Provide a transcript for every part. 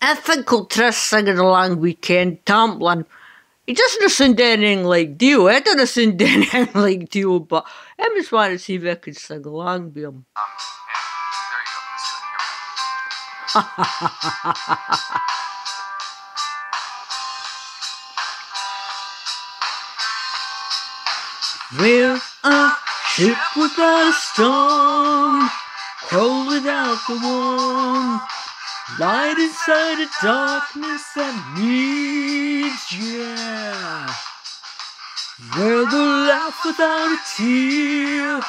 I think we'll try singing along with Ken Tamplin. He doesn't sound anything like Dio. I don't sound anything like Dio, but I just want to see if I can sing along with him. We're a ship without a storm, cold without the warm, light inside the darkness that needs you. We're the laugh without a tear,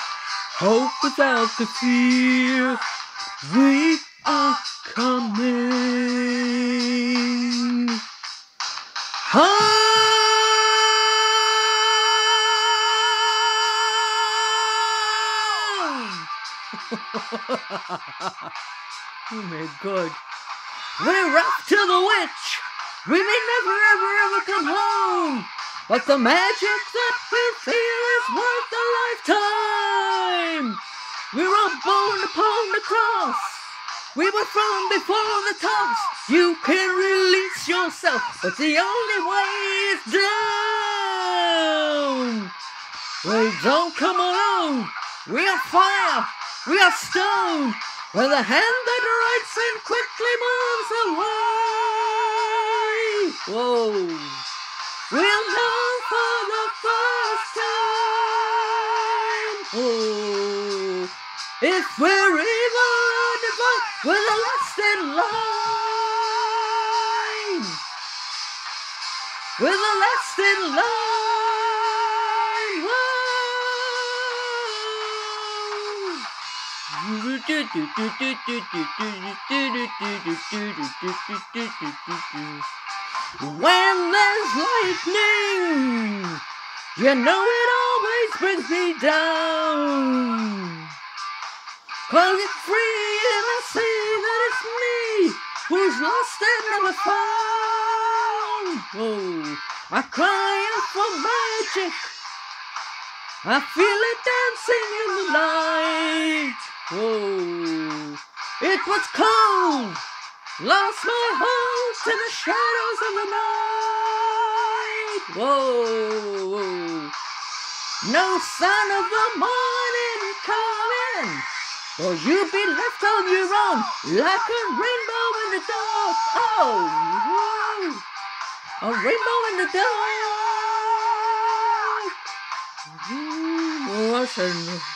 hope without the fear. We are coming. Home! oh my god. We're off to the witch! We may never ever ever come home! But the magic that we feel is worth a lifetime! We were born upon the cross! We were from before the toss! You can release yourself, but the only way is down! We don't come alone! We are fire! We are stone! We're the hand that writes and quickly moves away! Whoa! We'll know for the first time! Oh! If we're evil or divine, we're the last in line! We're the last in line! When there's lightning, you know it always brings me down. Cause it's free and I see that it's me who's lost and never found. Whoa, I cry out for magic. I feel it dancing in the light. Whoa, it was cold. Lost my hopes in the shadows of the night. Whoa, no sign of the morning coming. Or you'll be left on your own like a rainbow in the dark. Oh, whoa. a rainbow in the dark. Name?